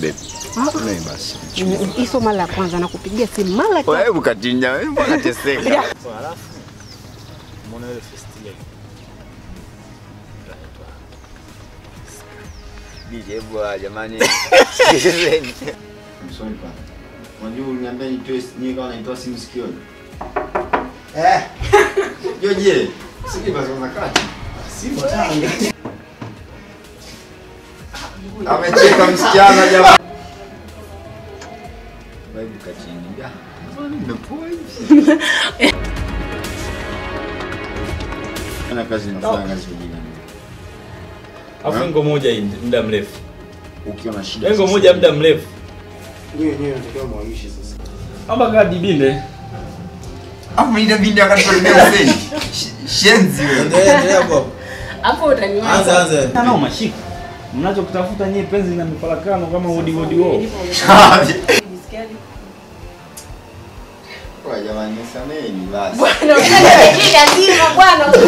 Mimi basi. Mm, Hizo mara ya kwanza nakupigia simu mara kwa. Hebu katinya, wewe mbona teseka? Ya. Alafu mbona ile festival DJ bwa jamani. Sikizeni. Msoni pa. Unajua uliniambia nitoe nie kama naitoa simu sikioni. Eh. Joje. Siki basi kati. Simu tanga. Amecheka msichana jamaa. Ya. Mbona? Ana kazi nafanya kazi nyingine. Alafu ngo moja hii muda mrefu. Ukiwa na shida. Ngo moja muda mrefu. Wewe wenyewe unatakiwa muhamishe sasa. Amba kadi binde. Afu mimi binde akatolea useni. Shenzi wewe. Endelea hapo. Hapo utaniwaza. Anza anza. Tano mashika. Mnachokitafuta nyie penzi na mifarakano kama wodi wodi wo. Jamani basi. Bwana.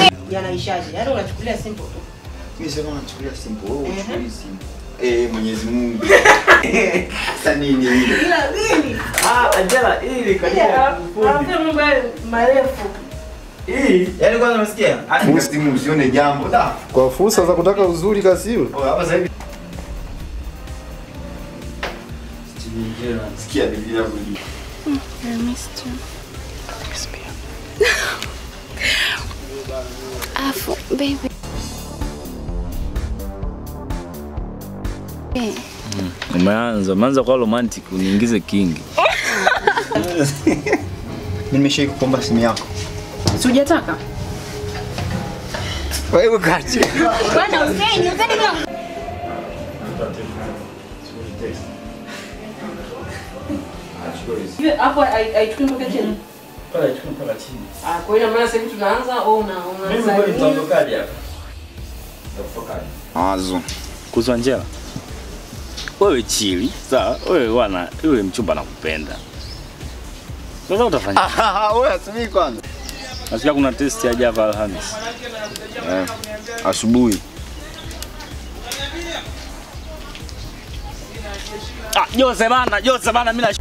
Yanaishaje? Yaani unachukulia simple tu. Mimi sema nachukulia simple. Wewe Ehe. uchukulie simple. Eh, Mwenyezi Mungu. Sasa nini ile? Ila nini? Ah, Angela, hii kwa mambo yale marefu. Yaani kwanza unasikia? Usione jambo. Da. Kwa fursa za kutaka uzuri kasiwe. Oh, hapa sasa hivi. Sikia bibi yangu. I missed you. Afu, baby. Eh, Umeanza, umeanza kwa romantic, uniingize kingi. Nimeshai kukomba simu yako. Si hujataka? Wewe kati. Bwana useni, useni bwana. Hiyo hapo hai- haichukui mpaka chini. Pale chukua mpaka chini. Ah, kwa hiyo maana sasa hivi tunaanza au una Mimi kweli nitaondokaje hapa? Nitaondokaje? Mawazo. Kuzwa njela. Wewe chili, sawa? Wewe wana, wewe mchumba nakupenda. Sasa utafanya. Ah, wewe asimi kwanza. Nasikia kuna test ya Java Alhamis. Eh. Asubuhi. Ah, Jose bana, Jose bana mimi na